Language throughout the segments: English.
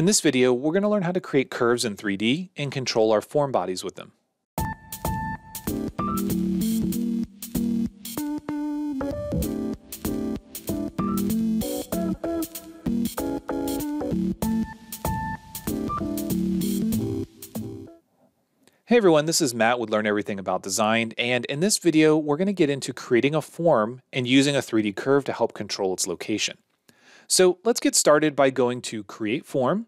In this video, we're going to learn how to create curves in 3D and control our form bodies with them. Hey everyone, this is Matt with Learn Everything About Design, and in this video, we're going to get into creating a form and using a 3D curve to help control its location. So let's get started by going to Create Form,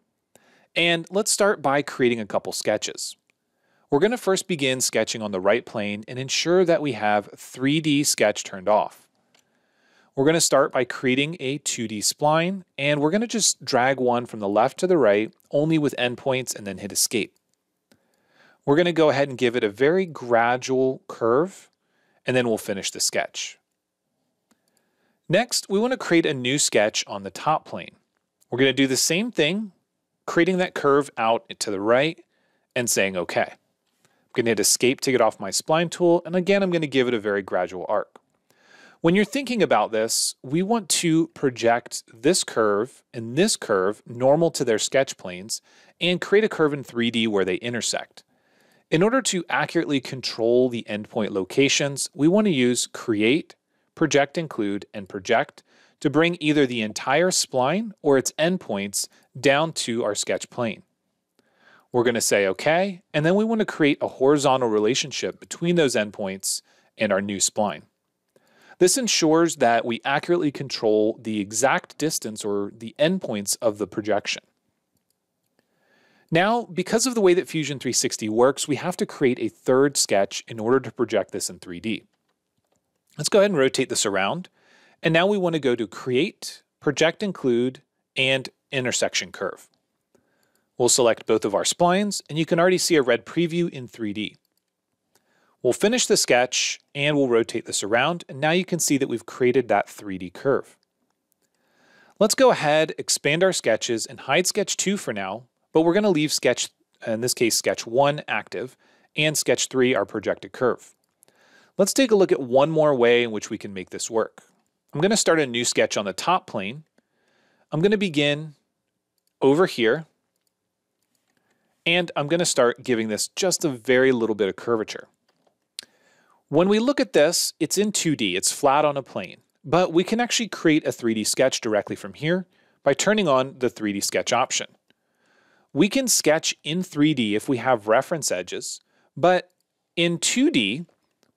and let's start by creating a couple sketches. We're going to first begin sketching on the right plane and ensure that we have 3D sketch turned off. We're going to start by creating a 2D spline, and we're going to just drag one from the left to the right, only with endpoints, and then hit Escape. We're going to go ahead and give it a very gradual curve, and then we'll finish the sketch. Next, we want to create a new sketch on the top plane. We're going to do the same thing, creating that curve out to the right and saying OK. I'm going to hit escape to get off my spline tool, and again, I'm going to give it a very gradual arc. When you're thinking about this, we want to project this curve and this curve normal to their sketch planes and create a curve in 3D where they intersect. In order to accurately control the endpoint locations, we want to use create project include, and project to bring either the entire spline or its endpoints down to our sketch plane. We're going to say OK, and then we want to create a horizontal relationship between those endpoints and our new spline. This ensures that we accurately control the exact distance or the endpoints of the projection. Now, because of the way that Fusion 360 works, we have to create a third sketch in order to project this in 3D. Let's go ahead and rotate this around. And now we want to go to Create, Project Include, and Intersection Curve. We'll select both of our splines, and you can already see a red preview in 3D. We'll finish the sketch, and we'll rotate this around, and now you can see that we've created that 3D curve. Let's go ahead, expand our sketches, and hide Sketch 2 for now, but we're going to leave Sketch, in this case Sketch 1, active, and Sketch 3, our projected curve. Let's take a look at one more way in which we can make this work. I'm going to start a new sketch on the top plane. I'm going to begin over here, and I'm going to start giving this just a very little bit of curvature. When we look at this, it's in 2D, it's flat on a plane, but we can actually create a 3D sketch directly from here by turning on the 3D sketch option. We can sketch in 3D if we have reference edges, but in 2D,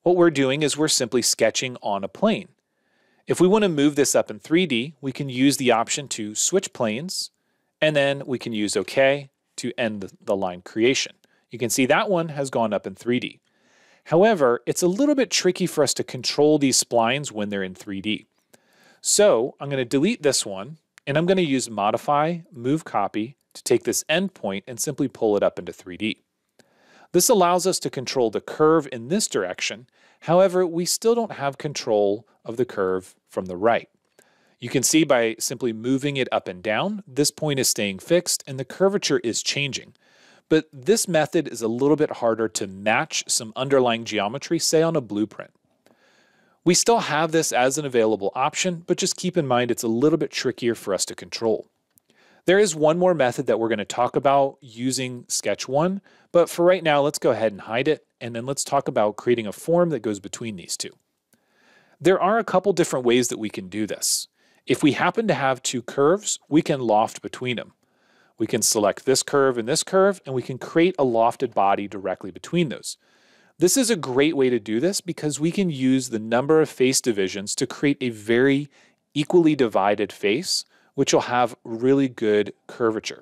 what we're doing is we're simply sketching on a plane. If we want to move this up in 3D, we can use the option to switch planes, and then we can use OK to end the line creation. You can see that one has gone up in 3D. However, it's a little bit tricky for us to control these splines when they're in 3D. So I'm going to delete this one, and I'm going to use Modify, Move Copy to take this endpoint and simply pull it up into 3D. This allows us to control the curve in this direction. However, we still don't have control of the curve from the right. You can see by simply moving it up and down, this point is staying fixed and the curvature is changing. But this method is a little bit harder to match some underlying geometry, say on a blueprint. We still have this as an available option, but just keep in mind it's a little bit trickier for us to control. There is one more method that we're going to talk about using Sketch 1, but for right now, let's go ahead and hide it, and then let's talk about creating a form that goes between these two. There are a couple different ways that we can do this. If we happen to have two curves, we can loft between them. We can select this curve and this curve, and we can create a lofted body directly between those. This is a great way to do this because we can use the number of face divisions to create a very equally divided face which will have really good curvature.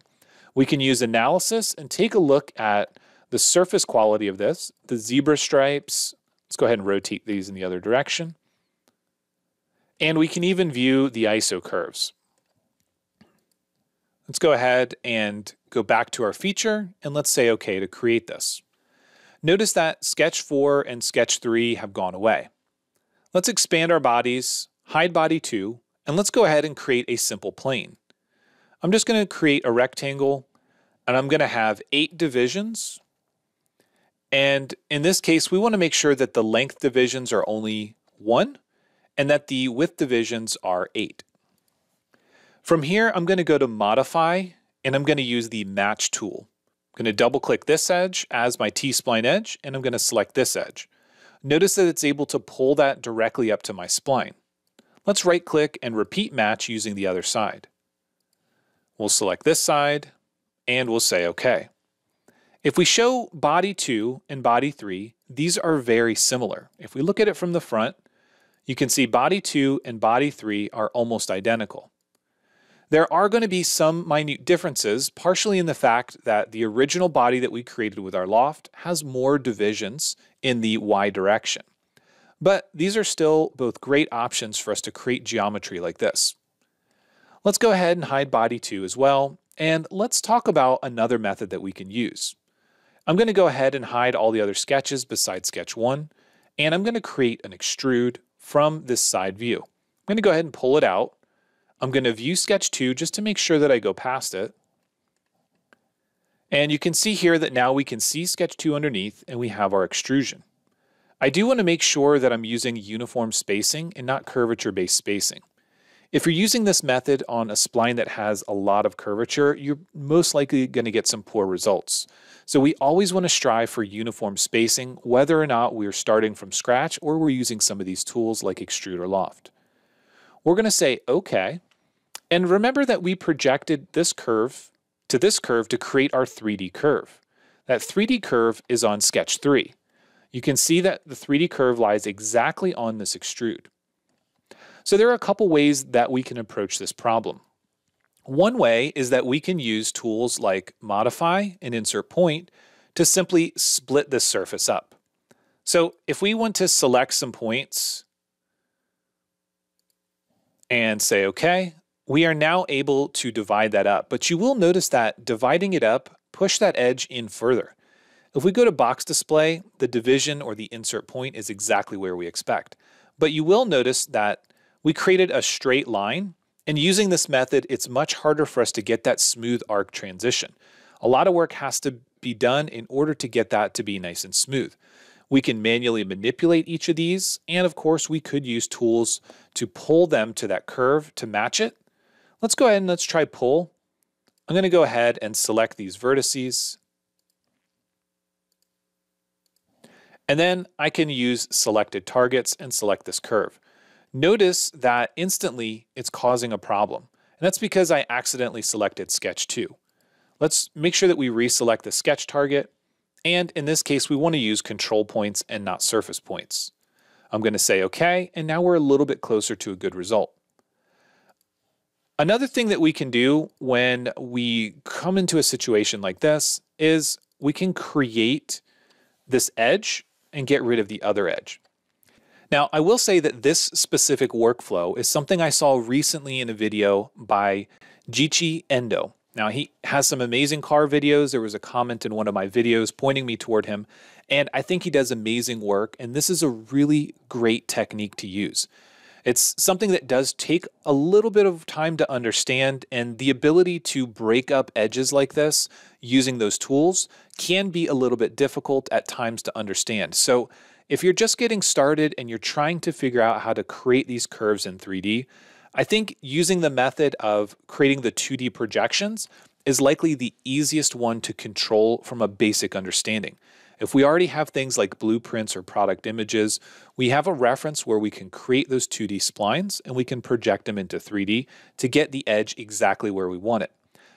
We can use analysis and take a look at the surface quality of this, the zebra stripes. Let's go ahead and rotate these in the other direction. And we can even view the ISO curves. Let's go ahead and go back to our feature and let's say OK to create this. Notice that Sketch 4 and Sketch 3 have gone away. Let's expand our bodies, hide body 2, and let's go ahead and create a simple plane. I'm just going to create a rectangle and I'm going to have eight divisions. And in this case, we want to make sure that the length divisions are only one and that the width divisions are eight. From here, I'm going to go to modify and I'm going to use the Match tool. I'm going to double click this edge as my T-spline edge, and I'm going to select this edge. Notice that it's able to pull that directly up to my spline. Let's right click and repeat match using the other side. We'll select this side and we'll say OK. If we show body 2 and body 3, these are very similar. If we look at it from the front, you can see body 2 and body 3 are almost identical. There are going to be some minute differences, partially in the fact that the original body that we created with our loft has more divisions in the y direction. But these are still both great options for us to create geometry like this. Let's go ahead and hide body 2 as well, and let's talk about another method that we can use. I'm going to go ahead and hide all the other sketches besides sketch 1, and I'm going to create an extrude from this side view. I'm going to go ahead and pull it out. I'm going to view sketch 2 just to make sure that I go past it. And you can see here that now we can see sketch 2 underneath and we have our extrusion. I do want to make sure that I'm using uniform spacing and not curvature-based spacing. If you're using this method on a spline that has a lot of curvature, you're most likely going to get some poor results. So we always want to strive for uniform spacing, whether or not we're starting from scratch or we're using some of these tools like Extrude or Loft. We're going to say OK, and remember that we projected this curve to this curve to create our 3D curve. That 3D curve is on sketch 3 you can see that the 3D curve lies exactly on this extrude. So there are a couple ways that we can approach this problem. One way is that we can use tools like modify and insert point to simply split this surface up. So if we want to select some points and say OK, we are now able to divide that up. But you will notice that dividing it up push that edge in further. If we go to box display, the division or the insert point is exactly where we expect. But you will notice that we created a straight line, and using this method, it's much harder for us to get that smooth arc transition. A lot of work has to be done in order to get that to be nice and smooth. We can manually manipulate each of these, and of course, we could use tools to pull them to that curve to match it. Let's go ahead and let's try pull. I'm going to go ahead and select these vertices And then I can use selected targets and select this curve. Notice that instantly it's causing a problem. And that's because I accidentally selected sketch 2. Let's make sure that we reselect the sketch target. And in this case, we want to use control points and not surface points. I'm going to say OK, and now we're a little bit closer to a good result. Another thing that we can do when we come into a situation like this is we can create this edge and get rid of the other edge. Now, I will say that this specific workflow is something I saw recently in a video by Giichi Endo. Now, he has some amazing car videos. There was a comment in one of my videos pointing me toward him, and I think he does amazing work, and this is a really great technique to use. It's something that does take a little bit of time to understand, and the ability to break up edges like this using those tools can be a little bit difficult at times to understand. So, if you're just getting started and you're trying to figure out how to create these curves in 3D, I think using the method of creating the 2D projections is likely the easiest one to control from a basic understanding. If we already have things like blueprints or product images, we have a reference where we can create those 2D splines and we can project them into 3D to get the edge exactly where we want it.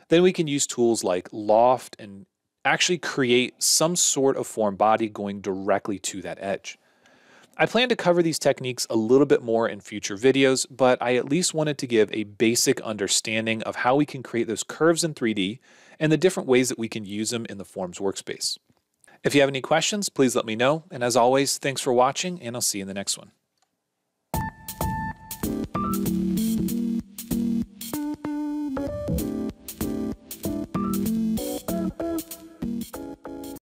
Then we can use tools like Loft and actually create some sort of form body going directly to that edge. I plan to cover these techniques a little bit more in future videos, but I at least wanted to give a basic understanding of how we can create those curves in 3D and the different ways that we can use them in the Forms workspace. If you have any questions, please let me know. And as always, thanks for watching, and I'll see you in the next one.